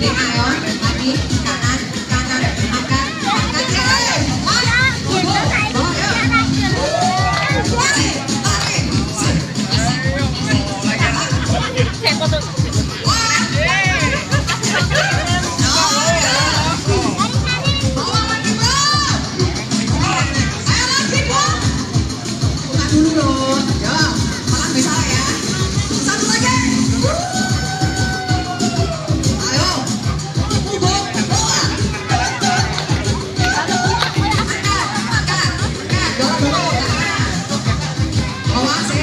di awal tadi kanan. I want to